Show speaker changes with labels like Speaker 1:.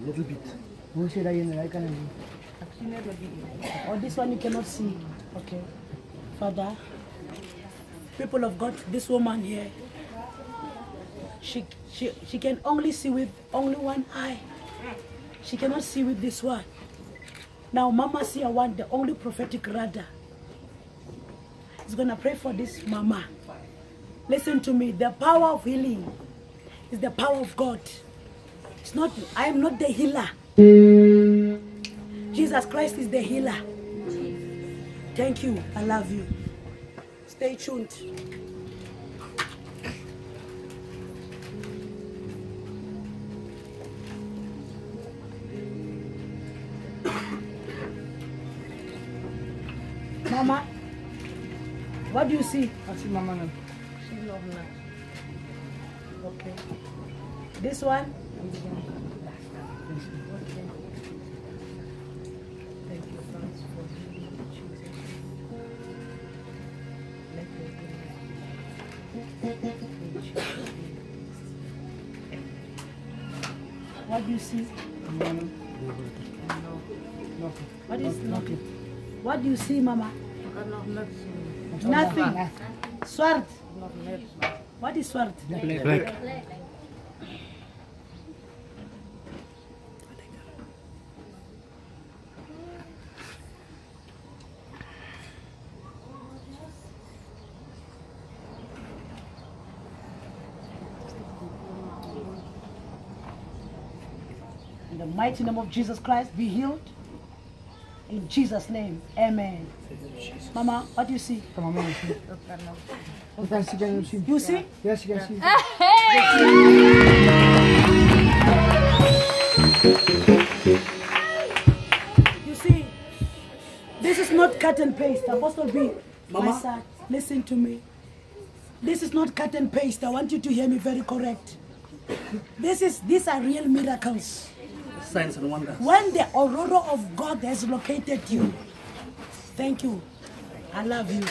Speaker 1: Little bit. Who said I in I can
Speaker 2: Or this one you cannot see. Okay. Father, people of God, this woman here, she, she, she can only see with only one eye. She cannot see with this one. Now, Mama Seer One, the only prophetic radar, is going to pray for this mama. Listen to me. The power of healing is the power of God. It's not, I am not the healer. Jesus Christ is the healer. Thank you. I love you. Stay tuned. Mama, what do you see?
Speaker 1: I see Mama now.
Speaker 2: Okay. This one? What do you see?
Speaker 1: Mama.
Speaker 2: What is
Speaker 1: Okay.
Speaker 2: What do you see, Mama? Nothing. Nothing. Swart. What is swart?
Speaker 1: Black.
Speaker 2: In the mighty name of Jesus Christ, be healed. In Jesus' name, amen. Mama, what do you see?
Speaker 1: Come on, Mama. You can see, can you see?
Speaker 2: You see?
Speaker 1: Yes, you can see.
Speaker 2: Ah, you see? This is not cut and paste. Apostle B, my son, listen to me. This is not cut and paste. I want you to hear me very correct. This is these are real miracles.
Speaker 3: Signs and wonders.
Speaker 2: When the aurora of God has located you, thank you. I love you.